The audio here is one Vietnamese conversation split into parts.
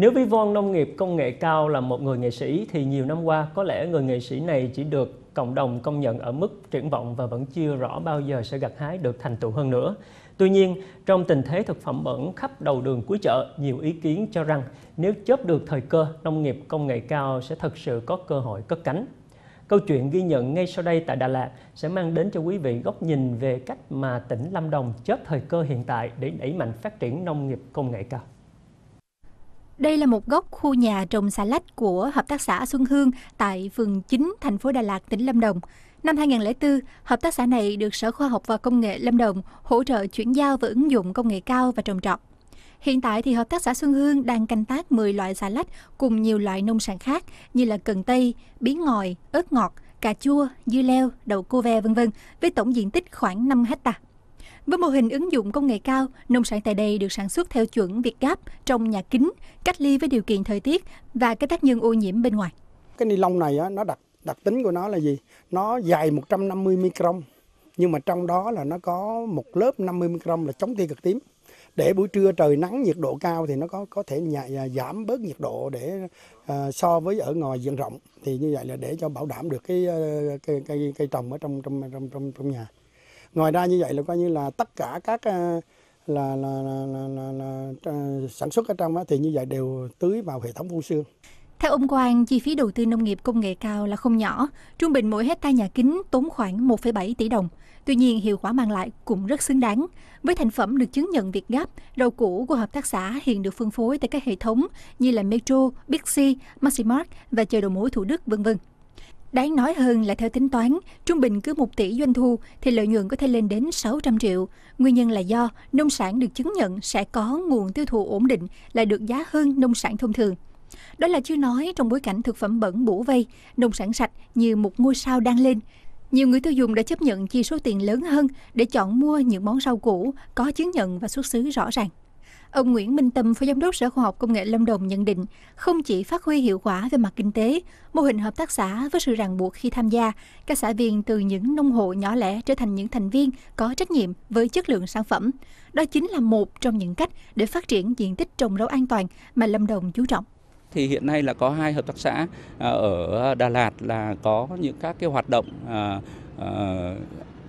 Nếu ví von nông nghiệp công nghệ cao là một người nghệ sĩ thì nhiều năm qua có lẽ người nghệ sĩ này chỉ được cộng đồng công nhận ở mức triển vọng và vẫn chưa rõ bao giờ sẽ gặt hái được thành tựu hơn nữa. Tuy nhiên, trong tình thế thực phẩm bẩn khắp đầu đường cuối chợ, nhiều ý kiến cho rằng nếu chớp được thời cơ, nông nghiệp công nghệ cao sẽ thật sự có cơ hội cất cánh. Câu chuyện ghi nhận ngay sau đây tại Đà Lạt sẽ mang đến cho quý vị góc nhìn về cách mà tỉnh Lâm Đồng chớp thời cơ hiện tại để đẩy mạnh phát triển nông nghiệp công nghệ cao. Đây là một góc khu nhà trồng xà lách của Hợp tác xã Xuân Hương tại phường 9, thành phố Đà Lạt, tỉnh Lâm Đồng. Năm 2004, hợp tác xã này được Sở Khoa học và Công nghệ Lâm Đồng hỗ trợ chuyển giao và ứng dụng công nghệ cao và trồng trọt. Hiện tại thì hợp tác xã Xuân Hương đang canh tác 10 loại xà lách cùng nhiều loại nông sản khác như là cần tây, bí ngòi, ớt ngọt, cà chua, dưa leo, đậu cô ve vân vân với tổng diện tích khoảng 5 hectare. Với mô hình ứng dụng công nghệ cao, nông sản tại đây được sản xuất theo chuẩn Việt Gáp trong nhà kính, cách ly với điều kiện thời tiết và cái tác nhân ô nhiễm bên ngoài. Cái ni lông này á, nó đặc đặc tính của nó là gì? Nó dài 150 micron, nhưng mà trong đó là nó có một lớp 50 micron là chống tia cực tím. Để buổi trưa trời nắng nhiệt độ cao thì nó có có thể nhà, giảm bớt nhiệt độ để uh, so với ở ngoài diện rộng thì như vậy là để cho bảo đảm được cái cây, cây cây trồng ở trong trong trong trong trong nhà. Ngoài ra như vậy là coi như là tất cả các ờ, là, là, là, là, là, là, là sản xuất ở trong đó, thì như vậy đều tưới vào hệ thống phun sương. Theo ông Quang, chi phí đầu tư nông nghiệp công nghệ cao là không nhỏ, trung bình mỗi hecta nhà kính tốn khoảng 1,7 tỷ đồng. Tuy nhiên, hiệu quả mang lại cũng rất xứng đáng. Với thành phẩm được chứng nhận Việt Gáp, rau củ của hợp tác xã hiện được phân phối tại các hệ thống như là Metro, Big C, và chợ đầu mối Thủ Đức, vân vân. Đáng nói hơn là theo tính toán, trung bình cứ 1 tỷ doanh thu thì lợi nhuận có thể lên đến 600 triệu. Nguyên nhân là do nông sản được chứng nhận sẽ có nguồn tiêu thụ ổn định lại được giá hơn nông sản thông thường. Đó là chưa nói trong bối cảnh thực phẩm bẩn bủ vây, nông sản sạch như một ngôi sao đang lên. Nhiều người tiêu dùng đã chấp nhận chi số tiền lớn hơn để chọn mua những món rau củ có chứng nhận và xuất xứ rõ ràng. Ông Nguyễn Minh Tâm, Phó Giám đốc Sở Khoa học Công nghệ Lâm Đồng nhận định, không chỉ phát huy hiệu quả về mặt kinh tế, mô hình hợp tác xã với sự ràng buộc khi tham gia, các xã viên từ những nông hộ nhỏ lẻ trở thành những thành viên có trách nhiệm với chất lượng sản phẩm. Đó chính là một trong những cách để phát triển diện tích trồng rau an toàn mà Lâm Đồng chú trọng thì hiện nay là có hai hợp tác xã à, ở Đà Lạt là có những các cái hoạt động à, à,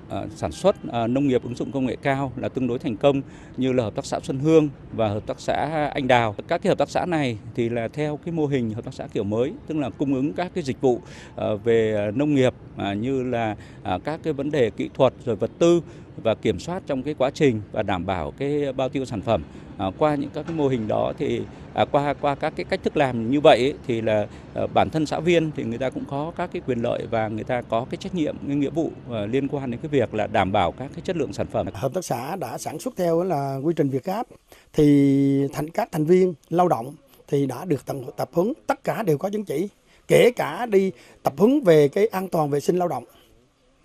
Ờ, sản xuất ờ, nông nghiệp ứng dụng công nghệ cao là tương đối thành công như là hợp tác xã Xuân Hương và hợp tác xã Anh Đào. Các cái hợp tác xã này thì là theo cái mô hình hợp tác xã kiểu mới, tức là cung ứng các cái dịch vụ ờ, về nông nghiệp à, như là à, các cái vấn đề kỹ thuật rồi vật tư và kiểm soát trong cái quá trình và đảm bảo cái bao tiêu sản phẩm. À, qua những các cái mô hình đó thì à, qua qua các cái cách thức làm như vậy thì là à, bản thân xã viên thì người ta cũng có các cái quyền lợi và người ta có cái trách nhiệm cái nghĩa vụ à, liên quan đến cái việc là đảm bảo các cái chất lượng sản phẩm. Hợp tác xã đã sản xuất theo là quy trình Việt Gáp. Thì thành các thành viên lao động thì đã được tập, tập huấn tất cả đều có chứng chỉ kể cả đi tập huấn về cái an toàn vệ sinh lao động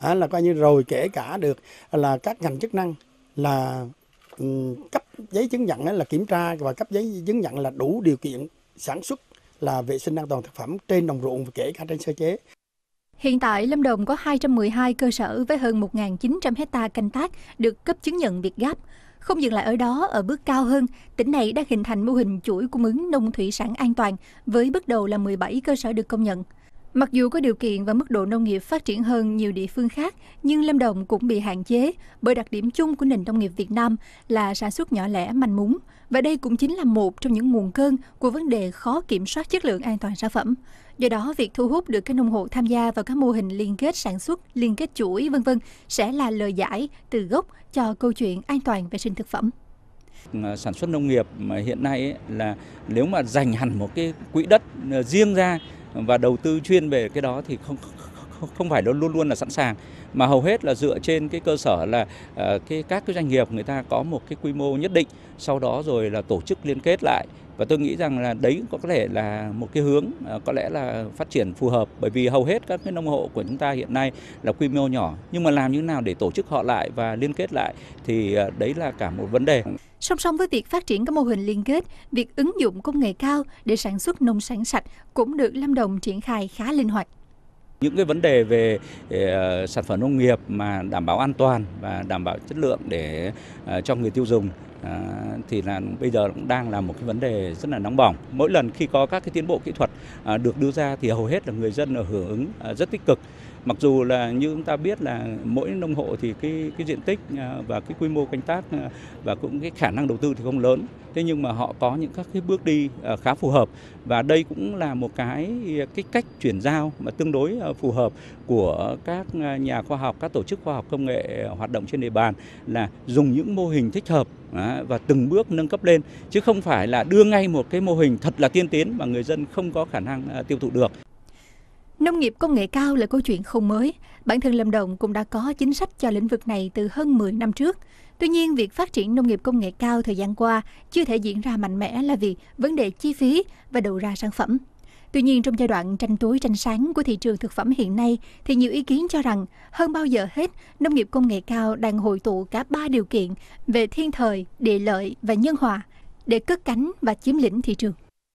à, là coi như rồi kể cả được là các ngành chức năng là um, cấp giấy chứng nhận là kiểm tra và cấp giấy chứng nhận là đủ điều kiện sản xuất là vệ sinh an toàn thực phẩm trên đồng ruộng và kể cả trên sơ chế. Hiện tại, Lâm Đồng có 212 cơ sở với hơn 1.900 hecta canh tác được cấp chứng nhận Việt Gáp. Không dừng lại ở đó, ở bước cao hơn, tỉnh này đã hình thành mô hình chuỗi cung ứng nông thủy sản an toàn với bước đầu là 17 cơ sở được công nhận. Mặc dù có điều kiện và mức độ nông nghiệp phát triển hơn nhiều địa phương khác, nhưng Lâm Đồng cũng bị hạn chế bởi đặc điểm chung của nền nông nghiệp Việt Nam là sản xuất nhỏ lẻ manh mún. Và đây cũng chính là một trong những nguồn cơn của vấn đề khó kiểm soát chất lượng an toàn sản phẩm. Do đó, việc thu hút được các nông hộ tham gia vào các mô hình liên kết sản xuất, liên kết chuỗi, vân vân sẽ là lời giải từ gốc cho câu chuyện an toàn vệ sinh thực phẩm sản xuất nông nghiệp mà hiện nay ấy, là nếu mà dành hẳn một cái quỹ đất ờ, riêng ra và đầu tư chuyên về cái đó thì không không phải luôn luôn là sẵn sàng. Mà hầu hết là dựa trên cái cơ sở là uh, cái các cái doanh nghiệp người ta có một cái quy mô nhất định sau đó rồi là tổ chức liên kết lại và tôi nghĩ rằng là đấy có thể là một cái hướng uh, có lẽ là phát triển phù hợp. Bởi vì hầu hết các cái nông hộ của chúng ta hiện nay là quy mô nhỏ. Nhưng mà làm như thế nào để tổ chức họ lại và liên kết lại thì uh, đấy là cả một vấn đề. Song song với việc phát triển các mô hình liên kết, việc ứng dụng công nghệ cao để sản xuất nông sản sạch cũng được Lâm Đồng triển khai khá linh hoạt. Những cái vấn đề về uh, sản phẩm nông nghiệp mà đảm bảo an toàn và đảm bảo chất lượng để cho người tiêu dùng. À, À, thì là bây giờ cũng đang là một cái vấn đề rất là nóng bỏng. Mỗi lần khi có các cái tiến bộ kỹ thuật à, được đưa ra thì hầu hết là người dân là hưởng ứng à, rất tích cực. Mặc dù là như chúng ta biết là mỗi nông hộ thì cái cái diện tích và cái quy mô canh tác và cũng cái khả năng đầu tư thì không lớn. Thế nhưng mà họ có những các cái bước đi khá phù hợp và đây cũng là một cái cái cách chuyển giao mà tương đối phù hợp của các nhà khoa học, các tổ chức khoa học công nghệ hoạt động trên địa bàn là dùng những mô hình thích hợp và từng bước nâng cấp lên chứ không phải là đưa ngay một cái mô hình thật là tiên tiến mà người dân không có khả năng à, tiêu thụ được. Nông nghiệp công nghệ cao là câu chuyện không mới. Bản thân Lâm Đồng cũng đã có chính sách cho lĩnh vực này từ hơn 10 năm trước. Tuy nhiên, việc phát triển nông nghiệp công nghệ cao thời gian qua chưa thể diễn ra mạnh mẽ là vì vấn đề chi phí và đầu ra sản phẩm. Tuy nhiên, trong giai đoạn tranh túi tranh sáng của thị trường thực phẩm hiện nay, thì nhiều ý kiến cho rằng hơn bao giờ hết, nông nghiệp công nghệ cao đang hội tụ cả ba điều kiện về thiên thời, địa lợi và nhân hòa để cất cánh và chiếm lĩnh thị trường.